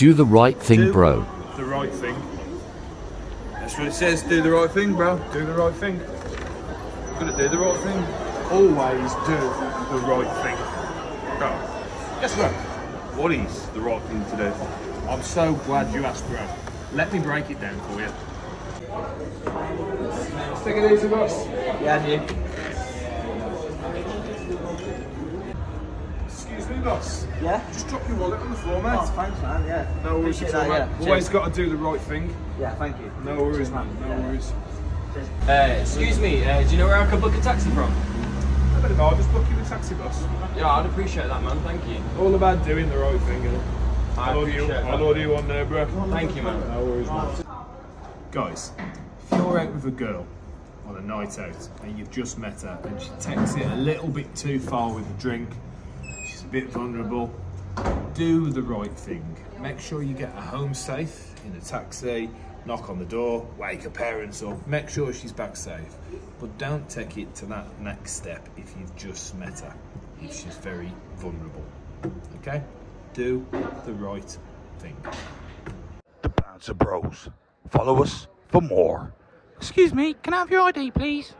Do the right thing, Do bro. The right thing. That's what it says. Do the right thing, bro. Do the right thing. Gonna do the right thing. Always do the right thing. Bro, Yes, bro. What is the right thing to do? I'm so glad you asked, bro. Let me break it down for you. Take it easy, boss. Yeah, and you. Boss. Yeah? Just drop your wallet on the floor, mate. Oh, thanks, man. Yeah. no worries Appreciate at all, that, mate. yeah. Always got to do the right thing. Yeah, thank you. No worries, man. No worries. Uh, excuse me, uh, do you know where I can book a taxi from? I bet if I'll just book you a taxi bus. Yeah, I'd appreciate that, man. Thank you. All about doing the right thing, you know. I I'll order you, appreciate that. I'll order you one there, bro. Thank you, man. No worries, man. Guys, if you're out with a girl on a night out and you've just met her and she takes it a little bit too far with a drink, she's a bit vulnerable, do the right thing. Make sure you get her home safe in a taxi, knock on the door, wake her parents up, make sure she's back safe. But don't take it to that next step if you've just met her, if she's very vulnerable. Okay? Do the right thing. The Bouncer Bros. Follow us for more. Excuse me, can I have your ID, please?